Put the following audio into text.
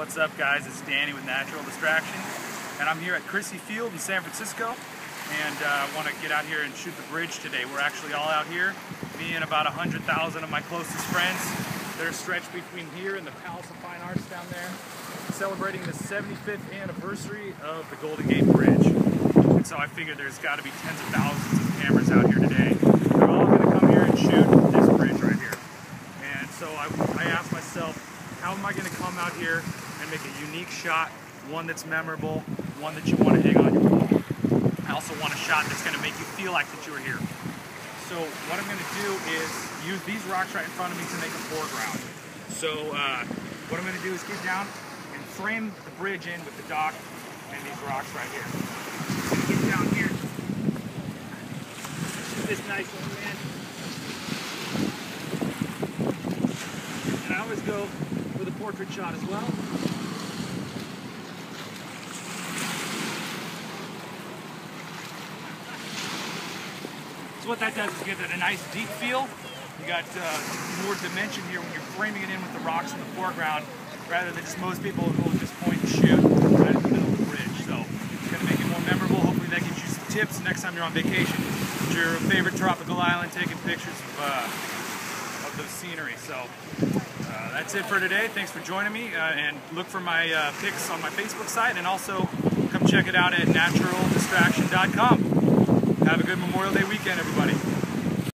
what's up guys? It's Danny with Natural Distraction and I'm here at Crissy Field in San Francisco and I uh, want to get out here and shoot the bridge today. We're actually all out here, me and about 100,000 of my closest friends that are stretched between here and the Palace of Fine Arts down there, celebrating the 75th anniversary of the Golden Gate Bridge. And so I figured there's got to be tens of thousands of cameras out here today. They're all going to come here and shoot this bridge right here. And so I, I asked myself, how am I going to come out here and make a unique shot, one that's memorable, one that you want to hang on your wall. I also want a shot that's going to make you feel like that you were here. So what I'm going to do is use these rocks right in front of me to make a foreground. So uh, what I'm going to do is get down and frame the bridge in with the dock and these rocks right here. Get down here. This nice one, man. And I always go portrait shot as well. So what that does is give it a nice deep feel. You got uh, more dimension here when you're framing it in with the rocks in the foreground, rather than just most people who will just point and shoot right in the middle of the bridge. So it's going to make it more memorable. Hopefully that gives you some tips next time you're on vacation at your favorite tropical island, taking pictures of, uh, of the scenery. So uh, that's it for today. Thanks for joining me, uh, and look for my uh, pics on my Facebook site, and also come check it out at naturaldistraction.com. Have a good Memorial Day weekend, everybody.